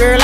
Girl, I